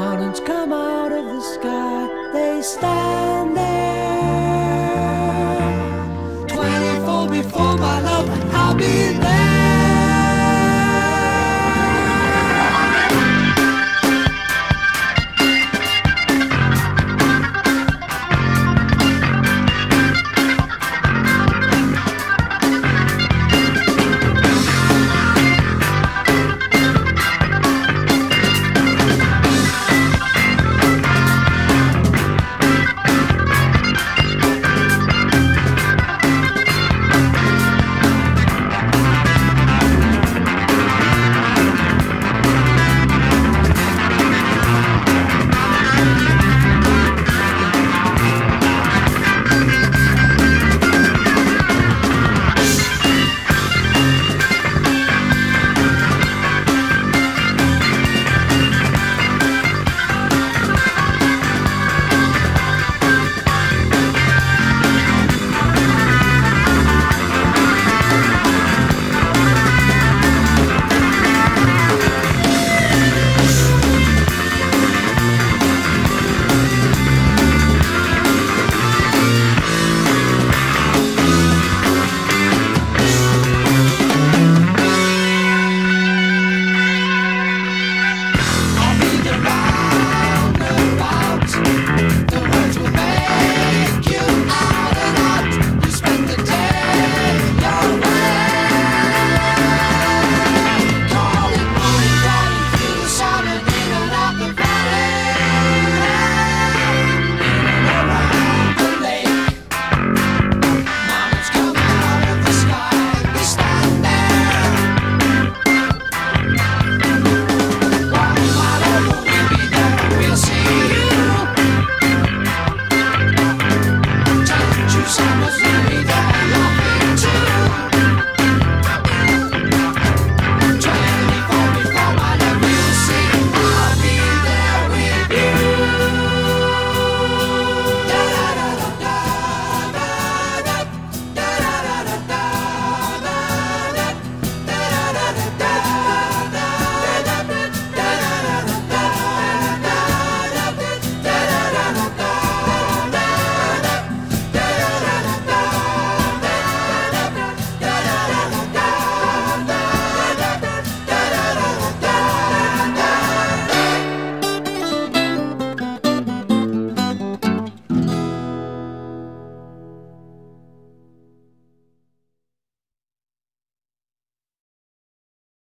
Mountains come out of the sky, they stand there. Twenty-four before my love, I'll be there.